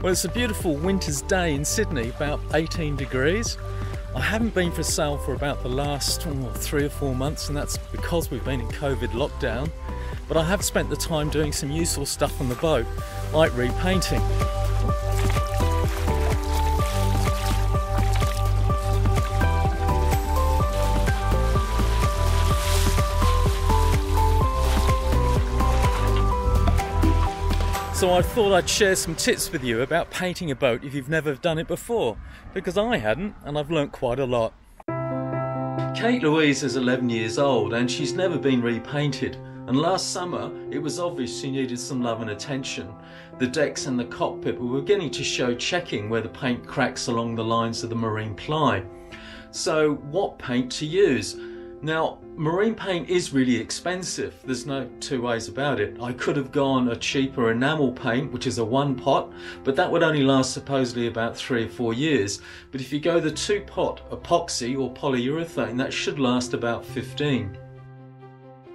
Well, it's a beautiful winter's day in Sydney, about 18 degrees. I haven't been for sail for about the last oh, three or four months, and that's because we've been in COVID lockdown. But I have spent the time doing some useful stuff on the boat, like repainting. So I thought I'd share some tips with you about painting a boat if you've never done it before, because I hadn't and I've learnt quite a lot. Kate Louise is 11 years old and she's never been repainted and last summer it was obvious she needed some love and attention. The decks and the cockpit were beginning to show checking where the paint cracks along the lines of the marine ply. So what paint to use? Now, marine paint is really expensive. There's no two ways about it. I could have gone a cheaper enamel paint, which is a one pot, but that would only last supposedly about three or four years. But if you go the two pot epoxy or polyurethane, that should last about 15.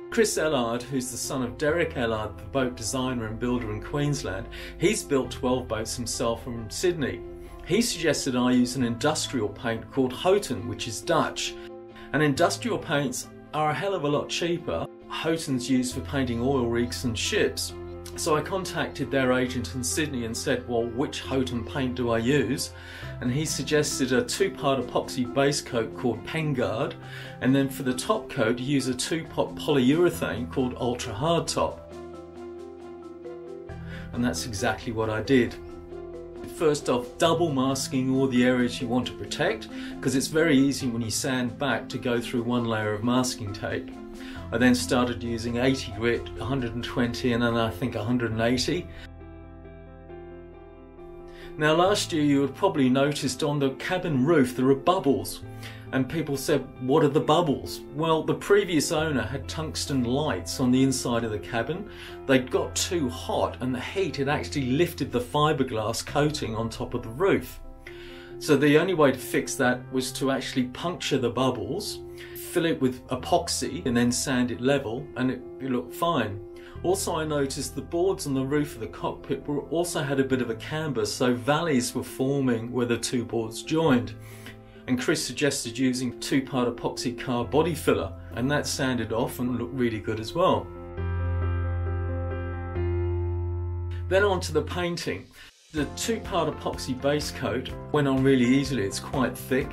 Chris Ellard, who's the son of Derek Ellard, the boat designer and builder in Queensland, he's built 12 boats himself from Sydney. He suggested I use an industrial paint called Jotun, which is Dutch. And industrial paints are a hell of a lot cheaper. Jotun's used for painting oil rigs and ships. So I contacted their agent in Sydney and said, well, which Houghton paint do I use? And he suggested a two-part epoxy base coat called Penguard, and then for the top coat, use a two-pot polyurethane called Ultra Hard Top. And that's exactly what I did. First off, double masking all the areas you want to protect, because it's very easy when you sand back to go through one layer of masking tape. I then started using 80 grit, 120 and then I think 180. Now last year you would probably noticed on the cabin roof there are bubbles and people said, what are the bubbles? Well, the previous owner had tungsten lights on the inside of the cabin. They'd got too hot and the heat had actually lifted the fiberglass coating on top of the roof. So the only way to fix that was to actually puncture the bubbles, fill it with epoxy and then sand it level and it, it looked fine. Also I noticed the boards on the roof of the cockpit were also had a bit of a camber so valleys were forming where the two boards joined and Chris suggested using two-part epoxy car body filler and that sanded off and looked really good as well. Then on to the painting. The two-part epoxy base coat went on really easily, it's quite thick.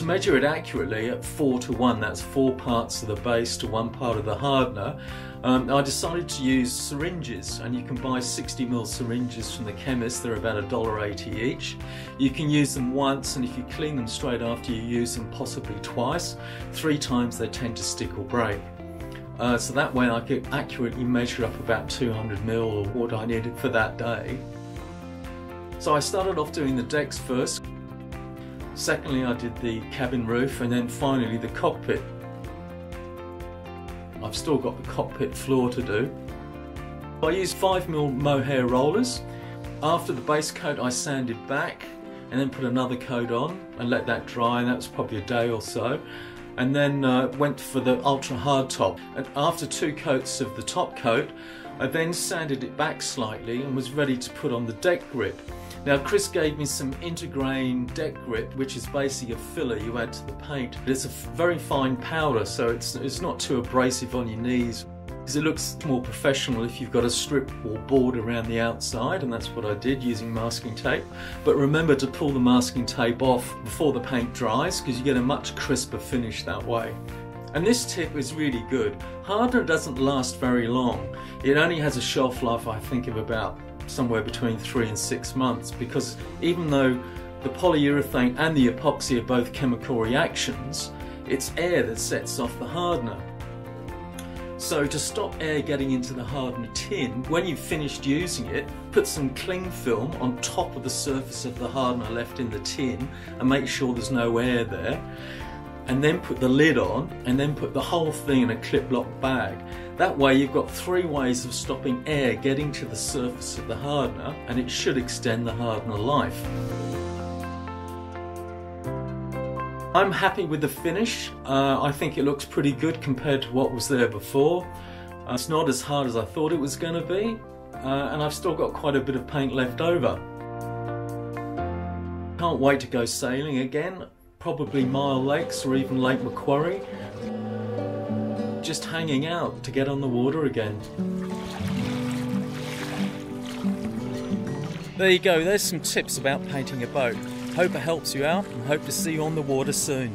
To measure it accurately at 4 to 1, that's 4 parts of the base to 1 part of the hardener, um, I decided to use syringes and you can buy 60ml syringes from the chemist, they're about $1.80 each. You can use them once and if you clean them straight after you use them possibly twice, three times they tend to stick or break. Uh, so that way I could accurately measure up about 200ml or what I needed for that day. So I started off doing the decks first. Secondly I did the cabin roof and then finally the cockpit. I've still got the cockpit floor to do. I used 5mm mohair rollers. After the base coat I sanded back and then put another coat on and let that dry and that was probably a day or so and then uh, went for the ultra hard top and after two coats of the top coat I then sanded it back slightly and was ready to put on the deck grip. Now Chris gave me some Intergrain deck grip which is basically a filler you add to the paint. It's a very fine powder so it's, it's not too abrasive on your knees because it looks more professional if you've got a strip or board around the outside and that's what I did using masking tape. But remember to pull the masking tape off before the paint dries because you get a much crisper finish that way. And this tip is really good. Hardener doesn't last very long. It only has a shelf life I think of about somewhere between three and six months because even though the polyurethane and the epoxy are both chemical reactions, it's air that sets off the hardener. So to stop air getting into the hardener tin, when you've finished using it, put some cling film on top of the surface of the hardener left in the tin and make sure there's no air there. And then put the lid on and then put the whole thing in a clip lock bag. That way you've got three ways of stopping air getting to the surface of the hardener and it should extend the hardener life. I'm happy with the finish. Uh, I think it looks pretty good compared to what was there before. Uh, it's not as hard as I thought it was going to be. uh, and I've still got quite a bit of paint left over. Can't wait to go sailing again, probably Myall Lakes or even Lake Macquarie. Just hanging out to get on the water again. There you go, there's some tips about painting a boat. Hope it helps you out and hope to see you on the water soon.